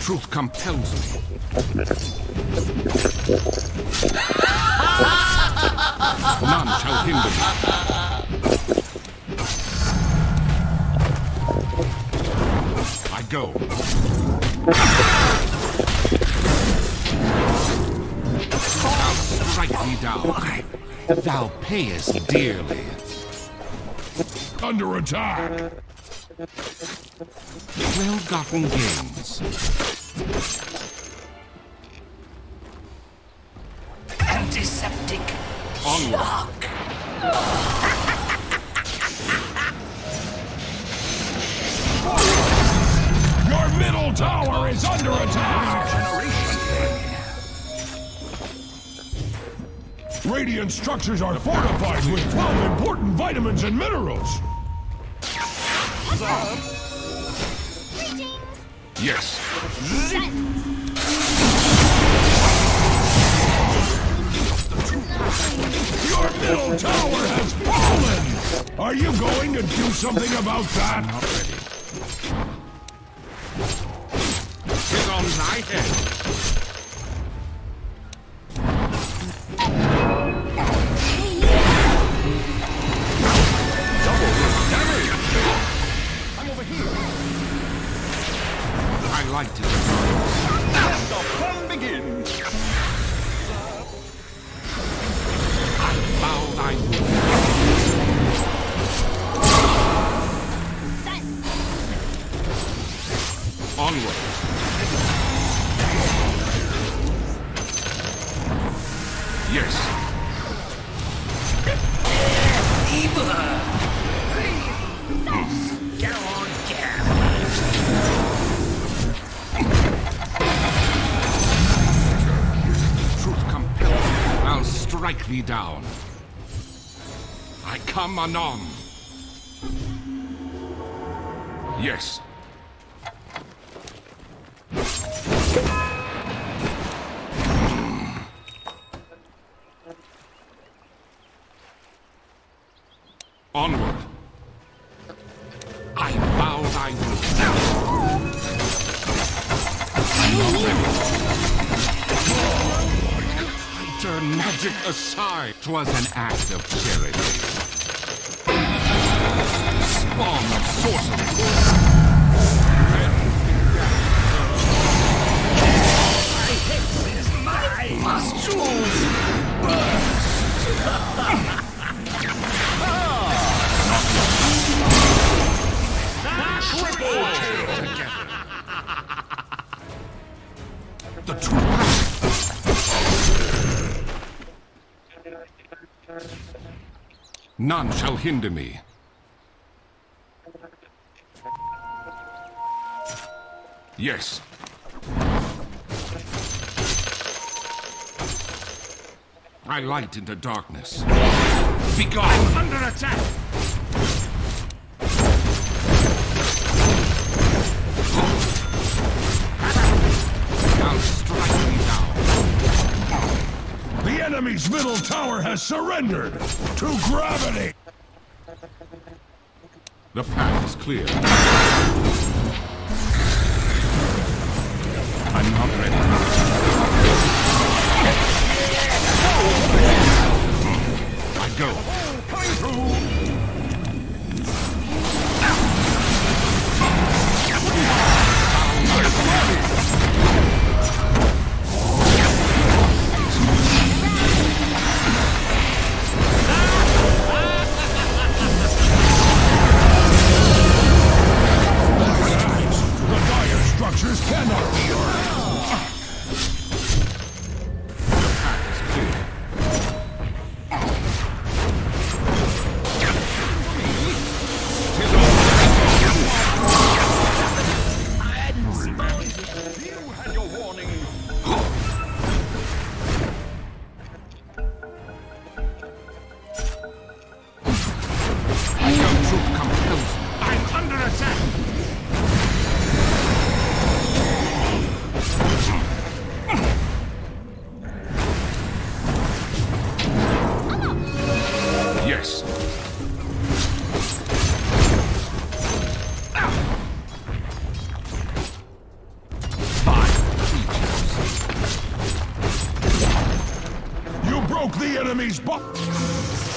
Truth compels me. None shall hinder me. I go. I'll strike thee down. Thou payest dearly. Under attack! Well-gotten gains. Antiseptic Onward. shock. Your middle tower is under attack! Radiant structures are fortified with 12 important vitamins and minerals! Yes. Your middle tower has fallen! Are you going to do something about that? Not ready. Tis on thy head. I like to Let the fun begin! I bow thy will. Strike thee down. I come anon. Yes. Onward. Magic aside. 'Twas an act of charity. Spawn of sorcery. None shall hinder me. Yes. I light into darkness. Begone! under attack! Enemy's middle tower has surrendered to gravity! The path is clear. broke the enemy's box.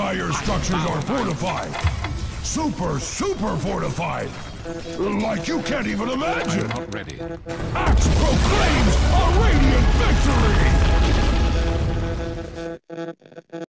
Dire structures are fortified. Super, super fortified. Like you can't even I'm imagine. not ready. Axe proclaims a radiant victory!